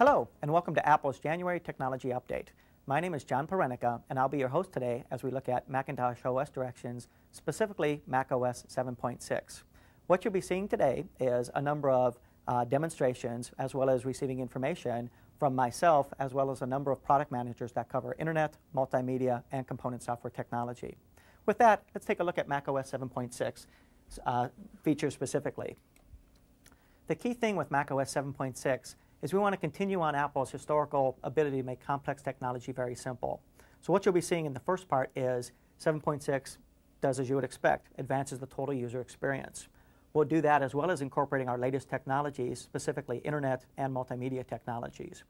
Hello, and welcome to Apple's January Technology Update. My name is John Perenica, and I'll be your host today as we look at Macintosh OS directions, specifically Mac OS 7.6. What you'll be seeing today is a number of uh, demonstrations as well as receiving information from myself as well as a number of product managers that cover Internet, multimedia, and component software technology. With that, let's take a look at Mac OS 7.6 uh, features specifically. The key thing with Mac OS 7.6 is we want to continue on Apple's historical ability to make complex technology very simple. So what you'll be seeing in the first part is 7.6 does as you would expect, advances the total user experience. We'll do that as well as incorporating our latest technologies, specifically internet and multimedia technologies.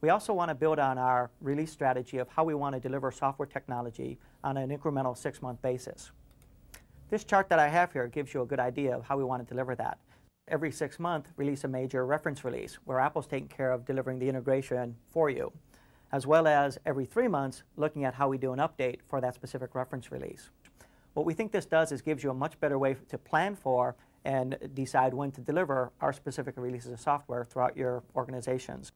We also want to build on our release strategy of how we want to deliver software technology on an incremental six-month basis. This chart that I have here gives you a good idea of how we want to deliver that every six months release a major reference release where Apple's taking care of delivering the integration for you, as well as every three months looking at how we do an update for that specific reference release. What we think this does is gives you a much better way to plan for and decide when to deliver our specific releases of software throughout your organizations.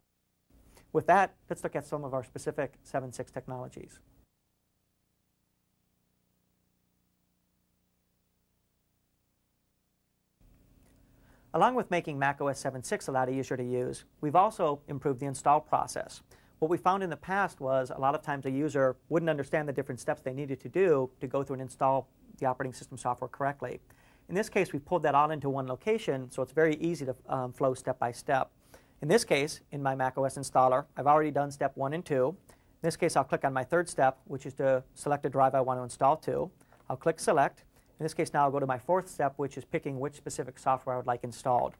With that, let's look at some of our specific 7.6 technologies. Along with making macOS 7.6 a lot easier to use, we've also improved the install process. What we found in the past was a lot of times a user wouldn't understand the different steps they needed to do to go through and install the operating system software correctly. In this case, we pulled that all into one location, so it's very easy to um, flow step by step. In this case, in my macOS installer, I've already done step one and two. In this case, I'll click on my third step, which is to select a drive I want to install to. I'll click select, in this case now I'll go to my fourth step, which is picking which specific software I would like installed.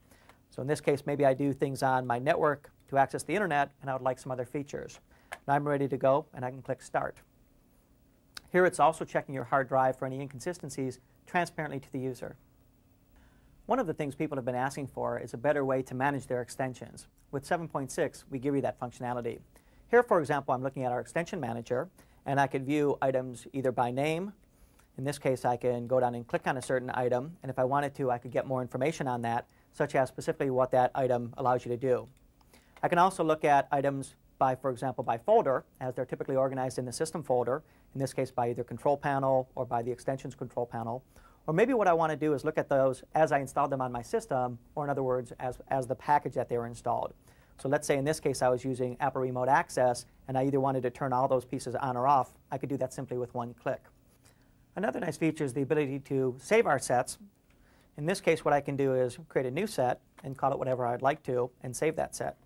So in this case, maybe I do things on my network to access the internet, and I would like some other features. Now I'm ready to go, and I can click Start. Here it's also checking your hard drive for any inconsistencies transparently to the user. One of the things people have been asking for is a better way to manage their extensions. With 7.6, we give you that functionality. Here, for example, I'm looking at our extension manager, and I could view items either by name in this case, I can go down and click on a certain item, and if I wanted to, I could get more information on that, such as specifically what that item allows you to do. I can also look at items by, for example, by folder, as they're typically organized in the system folder, in this case by either control panel or by the extensions control panel. Or maybe what I want to do is look at those as I installed them on my system, or in other words, as, as the package that they were installed. So let's say in this case I was using Apple Remote Access, and I either wanted to turn all those pieces on or off. I could do that simply with one click. Another nice feature is the ability to save our sets. In this case, what I can do is create a new set and call it whatever I'd like to and save that set.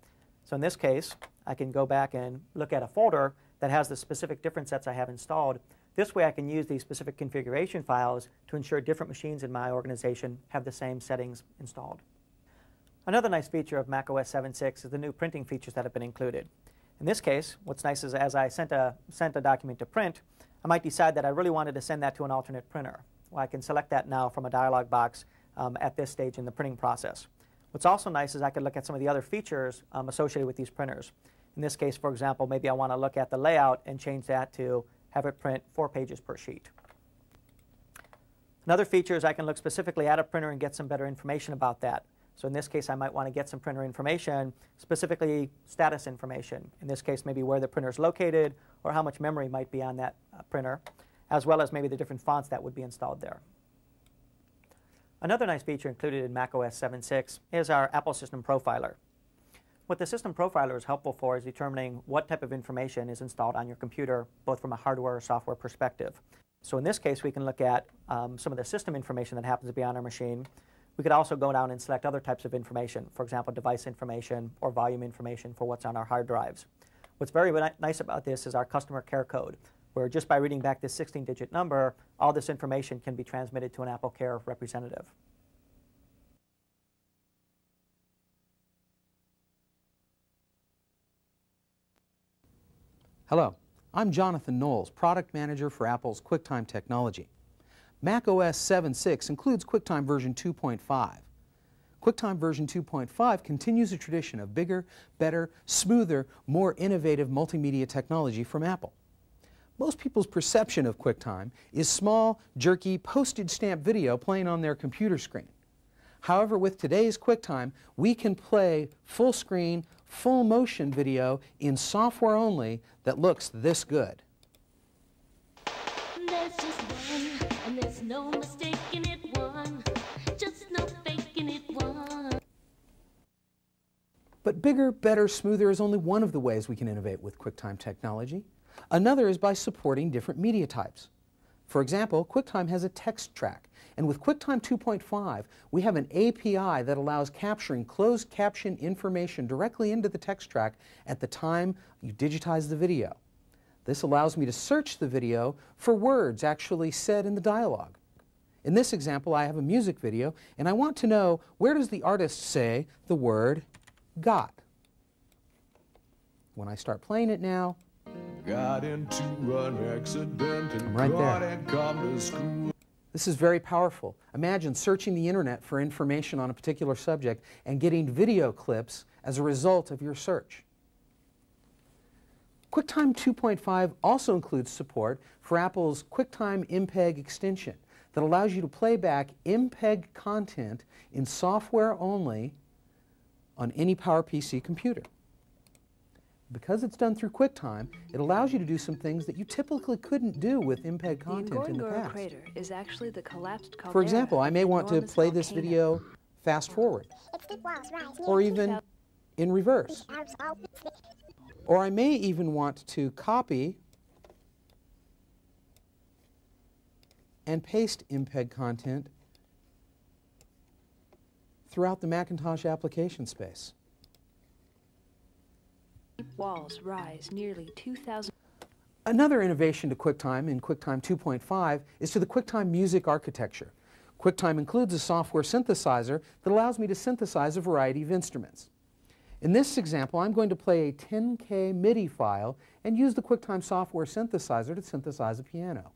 So in this case, I can go back and look at a folder that has the specific different sets I have installed. This way I can use these specific configuration files to ensure different machines in my organization have the same settings installed. Another nice feature of macOS 7.6 is the new printing features that have been included. In this case, what's nice is as I sent a, sent a document to print, I might decide that I really wanted to send that to an alternate printer. Well, I can select that now from a dialog box um, at this stage in the printing process. What's also nice is I could look at some of the other features um, associated with these printers. In this case, for example, maybe I want to look at the layout and change that to have it print four pages per sheet. Another feature is I can look specifically at a printer and get some better information about that. So in this case, I might want to get some printer information, specifically status information. In this case, maybe where the printer is located or how much memory might be on that uh, printer, as well as maybe the different fonts that would be installed there. Another nice feature included in macOS 7.6 is our Apple System Profiler. What the System Profiler is helpful for is determining what type of information is installed on your computer, both from a hardware or software perspective. So in this case, we can look at um, some of the system information that happens to be on our machine, we could also go down and select other types of information, for example, device information or volume information for what's on our hard drives. What's very nice about this is our customer care code, where just by reading back this 16-digit number, all this information can be transmitted to an Apple Care representative. Hello, I'm Jonathan Knowles, Product Manager for Apple's QuickTime Technology macOS 7.6 includes QuickTime version 2.5. QuickTime version 2.5 continues a tradition of bigger, better, smoother, more innovative multimedia technology from Apple. Most people's perception of QuickTime is small, jerky, postage stamp video playing on their computer screen. However, with today's QuickTime, we can play full screen, full motion video in software only that looks this good. No mistaking it one. Just no faking it one. But bigger, better, smoother is only one of the ways we can innovate with QuickTime technology. Another is by supporting different media types. For example, QuickTime has a text track, and with QuickTime 2.5, we have an API that allows capturing closed caption information directly into the text track at the time you digitize the video. This allows me to search the video for words actually said in the dialogue. In this example, I have a music video, and I want to know where does the artist say the word got. When I start playing it now, Got into an accident and right there. and come to school. This is very powerful. Imagine searching the internet for information on a particular subject and getting video clips as a result of your search. QuickTime 2.5 also includes support for Apple's QuickTime MPEG extension that allows you to play back MPEG content in software only on any PowerPC computer. Because it's done through QuickTime, it allows you to do some things that you typically couldn't do with MPEG The content in the Ngorongoro past. crater is actually the collapsed caldera. For example, I may want to enormous play this video fast forward, or even in reverse. Or I may even want to copy and paste MPEG content throughout the Macintosh application space. Walls rise nearly 2,000 Another innovation to QuickTime in QuickTime 2.5 is to the QuickTime music architecture. QuickTime includes a software synthesizer that allows me to synthesize a variety of instruments. In this example, I'm going to play a 10K MIDI file and use the QuickTime software synthesizer to synthesize a piano.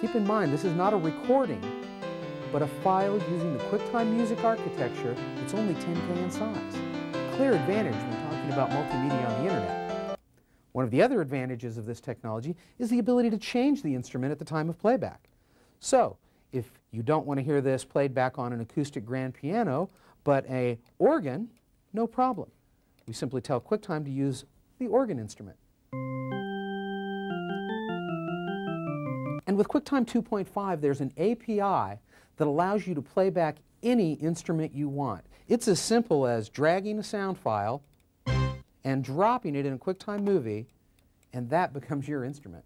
Keep in mind, this is not a recording, but a file using the QuickTime music architecture It's only 10K in size. Clear advantage when talking about multimedia on the internet. One of the other advantages of this technology is the ability to change the instrument at the time of playback. So, if you don't want to hear this played back on an acoustic grand piano, but a organ, no problem. We simply tell QuickTime to use the organ instrument. And with QuickTime 2.5, there's an API that allows you to play back any instrument you want. It's as simple as dragging a sound file and dropping it in a QuickTime movie, and that becomes your instrument.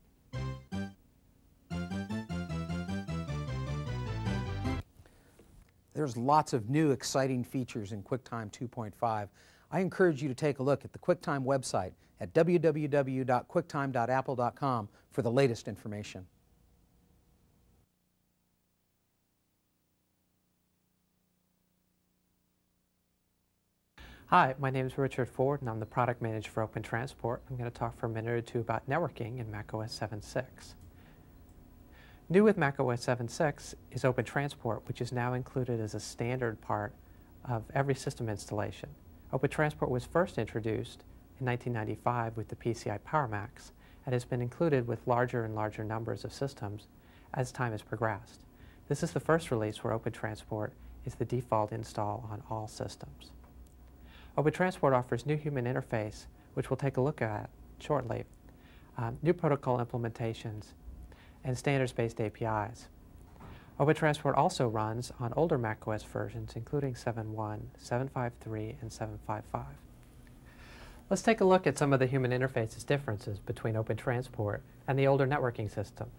There's lots of new exciting features in QuickTime 2.5. I encourage you to take a look at the QuickTime website at www.quicktime.apple.com for the latest information. Hi, my name is Richard Ford, and I'm the product manager for Open Transport. I'm going to talk for a minute or two about networking in macOS 7.6. New with macOS 7.6 is Open Transport, which is now included as a standard part of every system installation. Open Transport was first introduced in 1995 with the PCI Power Macs and has been included with larger and larger numbers of systems as time has progressed. This is the first release where Open Transport is the default install on all systems. Open Transport offers new human interface, which we'll take a look at shortly, um, new protocol implementations, and standards-based APIs. Open Transport also runs on older macOS versions, including 7.1, 7.5.3, and 7.5.5. Let's take a look at some of the human interfaces differences between Open Transport and the older networking system.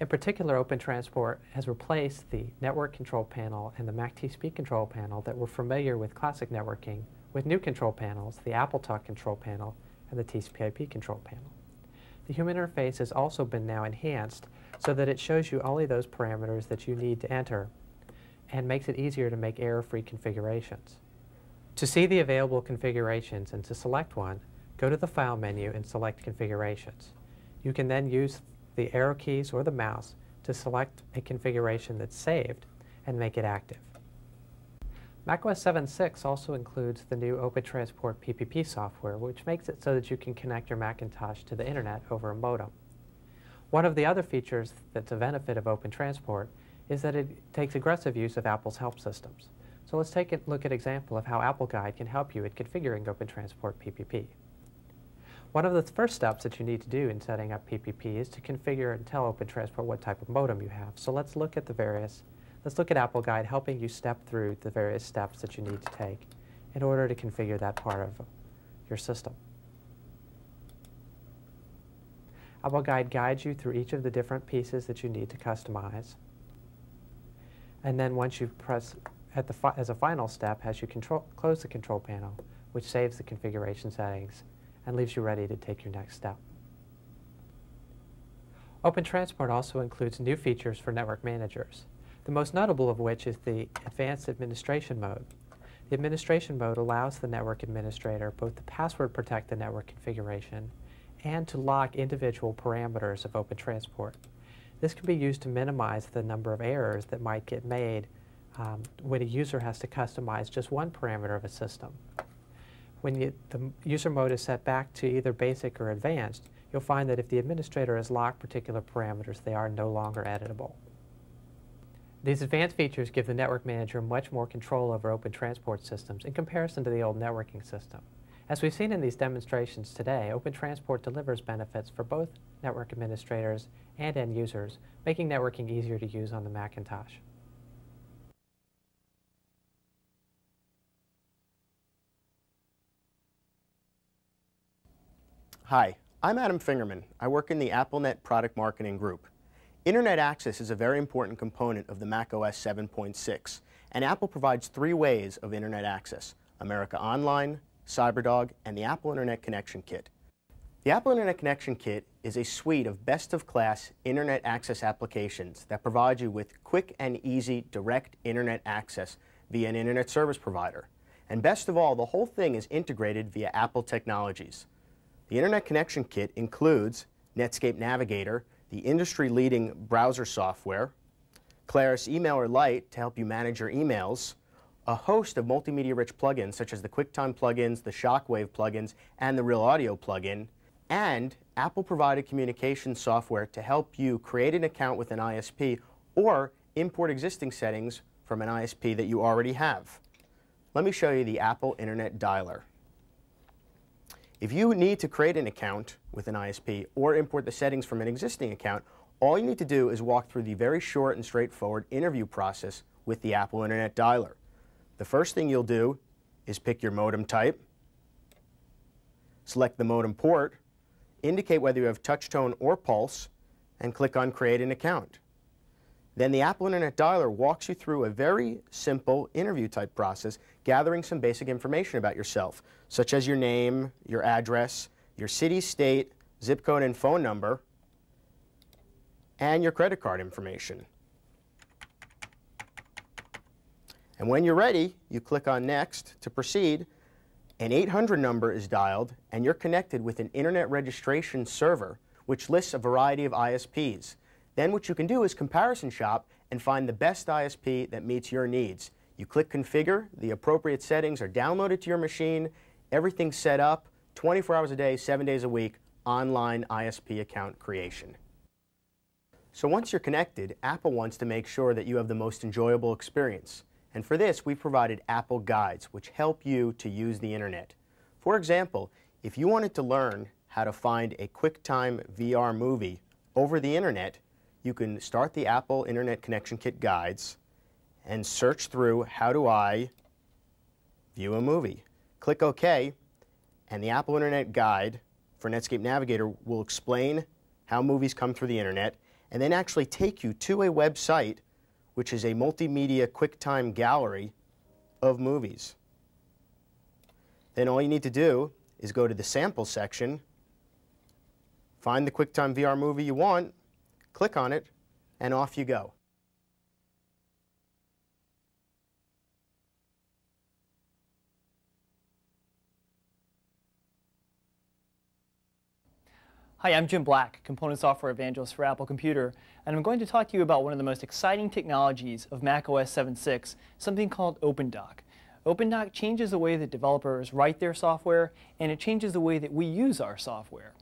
In particular, Open Transport has replaced the network control panel and the MacTCP control panel that were familiar with classic networking with new control panels, the AppleTalk control panel and the TCP/IP control panel. The human interface has also been now enhanced so that it shows you only those parameters that you need to enter and makes it easier to make error-free configurations. To see the available configurations and to select one, go to the File menu and select Configurations. You can then use the arrow keys or the mouse to select a configuration that's saved and make it active. macOS 7.6 also includes the new Open Transport PPP software, which makes it so that you can connect your Macintosh to the internet over a modem. One of the other features that's a benefit of Open Transport is that it takes aggressive use of Apple's help systems. So let's take a look at an example of how Apple Guide can help you in configuring Open Transport PPP. One of the first steps that you need to do in setting up PPP is to configure and tell Open Transport what type of modem you have. So let's look at the various, let's look at Apple Guide helping you step through the various steps that you need to take in order to configure that part of your system. Apple Guide guides you through each of the different pieces that you need to customize. And then once you press, at the as a final step, has you control, close the control panel, which saves the configuration settings and leaves you ready to take your next step. Open Transport also includes new features for network managers, the most notable of which is the Advanced Administration Mode. The Administration Mode allows the network administrator both to password protect the network configuration and to lock individual parameters of Open Transport. This can be used to minimize the number of errors that might get made um, when a user has to customize just one parameter of a system. When you, the user mode is set back to either basic or advanced, you'll find that if the administrator has locked particular parameters, they are no longer editable. These advanced features give the network manager much more control over open transport systems in comparison to the old networking system. As we've seen in these demonstrations today, Open Transport delivers benefits for both network administrators and end users, making networking easier to use on the Macintosh. Hi, I'm Adam Fingerman. I work in the AppleNet Product Marketing Group. Internet access is a very important component of the macOS 7.6, and Apple provides three ways of Internet access, America Online, CyberDog, and the Apple Internet Connection Kit. The Apple Internet Connection Kit is a suite of best-of-class Internet access applications that provide you with quick and easy direct Internet access via an Internet service provider. And best of all, the whole thing is integrated via Apple technologies. The Internet Connection Kit includes Netscape Navigator, the industry-leading browser software, Claris Emailer Lite to help you manage your emails, a host of multimedia-rich plugins such as the QuickTime plugins, the Shockwave plugins, and the Real Audio plugin, and Apple-provided communication software to help you create an account with an ISP or import existing settings from an ISP that you already have. Let me show you the Apple Internet Dialer. If you need to create an account with an ISP or import the settings from an existing account, all you need to do is walk through the very short and straightforward interview process with the Apple Internet Dialer. The first thing you'll do is pick your modem type, select the modem port, indicate whether you have touch tone or pulse, and click on Create an Account. Then the Apple Internet Dialer walks you through a very simple interview type process, gathering some basic information about yourself, such as your name, your address, your city, state, zip code, and phone number, and your credit card information. And when you're ready, you click on Next to proceed. An 800 number is dialed, and you're connected with an internet registration server, which lists a variety of ISPs. Then what you can do is comparison shop and find the best ISP that meets your needs. You click Configure, the appropriate settings are downloaded to your machine, everything's set up, 24 hours a day, 7 days a week, online ISP account creation. So once you're connected, Apple wants to make sure that you have the most enjoyable experience. And for this, we provided Apple Guides, which help you to use the internet. For example, if you wanted to learn how to find a QuickTime VR movie over the internet, you can start the Apple Internet Connection Kit guides and search through how do I view a movie. Click OK, and the Apple Internet Guide for Netscape Navigator will explain how movies come through the internet and then actually take you to a website which is a multimedia QuickTime gallery of movies. Then all you need to do is go to the sample section, find the QuickTime VR movie you want, click on it, and off you go. Hi, I'm Jim Black, Component Software Evangelist for Apple Computer, and I'm going to talk to you about one of the most exciting technologies of Mac OS 7.6, something called OpenDoc. OpenDoc changes the way that developers write their software, and it changes the way that we use our software.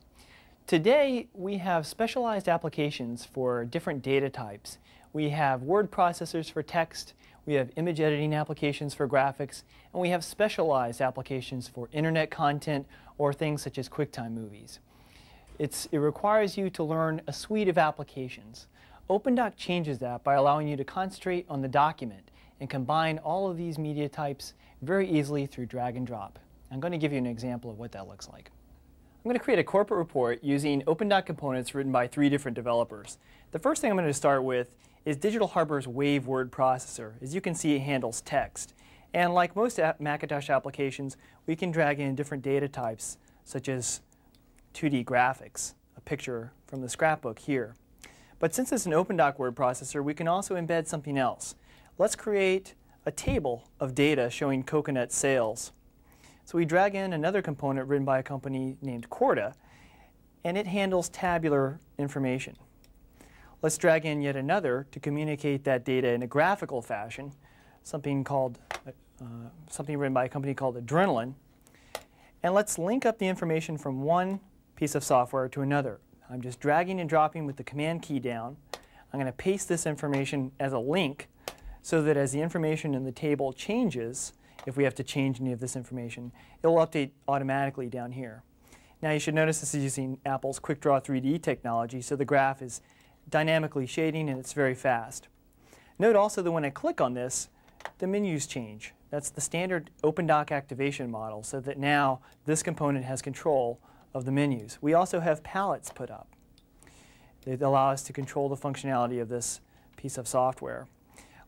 Today, we have specialized applications for different data types. We have word processors for text, we have image editing applications for graphics, and we have specialized applications for internet content or things such as QuickTime movies. It's, it requires you to learn a suite of applications. OpenDoc changes that by allowing you to concentrate on the document and combine all of these media types very easily through drag and drop. I'm going to give you an example of what that looks like. I'm going to create a corporate report using OpenDoc components written by three different developers. The first thing I'm going to start with is Digital Harbor's Wave word processor. As you can see, it handles text. And like most Macintosh applications, we can drag in different data types, such as 2D graphics, a picture from the scrapbook here. But since it's an OpenDoc word processor, we can also embed something else. Let's create a table of data showing coconut sales. So we drag in another component written by a company named Corda, and it handles tabular information. Let's drag in yet another to communicate that data in a graphical fashion, something called uh, something written by a company called Adrenaline. And let's link up the information from one piece of software to another. I'm just dragging and dropping with the command key down. I'm going to paste this information as a link so that as the information in the table changes, if we have to change any of this information, it will update automatically down here. Now you should notice this is using Apple's QuickDraw 3D technology, so the graph is dynamically shading and it's very fast. Note also that when I click on this, the menus change. That's the standard OpenDoc activation model so that now this component has control of the menus. We also have palettes put up. that allow us to control the functionality of this piece of software.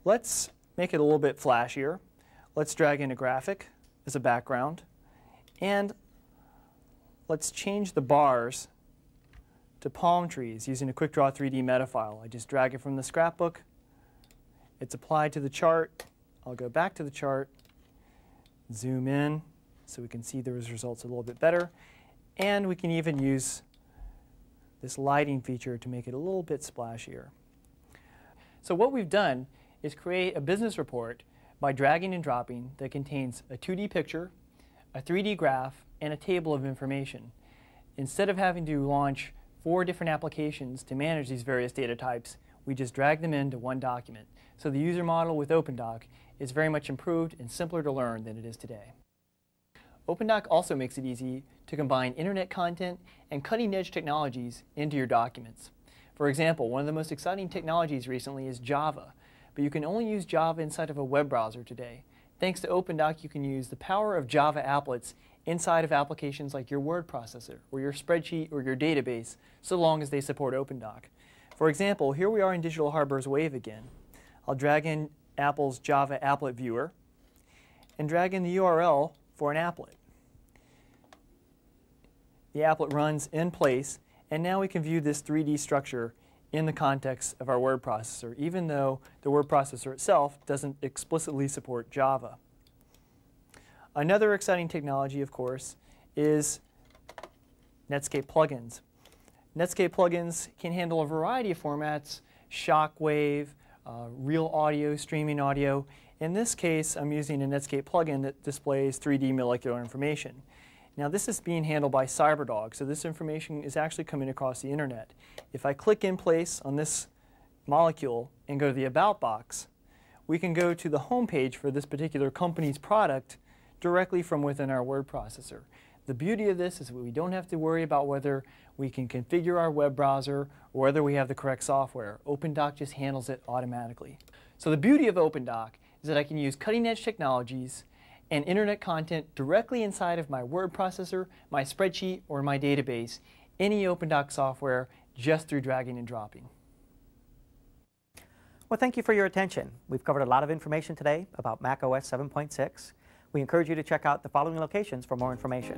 Let's make it a little bit flashier. Let's drag in a graphic as a background. And let's change the bars to palm trees using a QuickDraw 3D meta file. I just drag it from the scrapbook. It's applied to the chart. I'll go back to the chart, zoom in so we can see the results a little bit better. And we can even use this lighting feature to make it a little bit splashier. So what we've done is create a business report by dragging and dropping that contains a 2D picture, a 3D graph, and a table of information. Instead of having to launch four different applications to manage these various data types, we just drag them into one document. So the user model with OpenDoc is very much improved and simpler to learn than it is today. OpenDoc also makes it easy to combine internet content and cutting-edge technologies into your documents. For example, one of the most exciting technologies recently is Java, but you can only use Java inside of a web browser today. Thanks to OpenDoc, you can use the power of Java applets inside of applications like your word processor or your spreadsheet or your database, so long as they support OpenDoc. For example, here we are in Digital Harbor's Wave again. I'll drag in Apple's Java applet viewer and drag in the URL for an applet. The applet runs in place, and now we can view this 3D structure in the context of our word processor, even though the word processor itself doesn't explicitly support Java. Another exciting technology, of course, is Netscape plugins. Netscape plugins can handle a variety of formats, Shockwave, uh, real audio, streaming audio. In this case, I'm using a Netscape plugin that displays 3D molecular information. Now this is being handled by CyberDog, so this information is actually coming across the internet. If I click in place on this molecule and go to the About box, we can go to the home page for this particular company's product directly from within our word processor. The beauty of this is we don't have to worry about whether we can configure our web browser or whether we have the correct software. OpenDoc just handles it automatically. So the beauty of OpenDoc is that I can use cutting edge technologies and internet content directly inside of my word processor, my spreadsheet, or my database, any OpenDoc software just through dragging and dropping. Well, thank you for your attention. We've covered a lot of information today about macOS 7.6. We encourage you to check out the following locations for more information.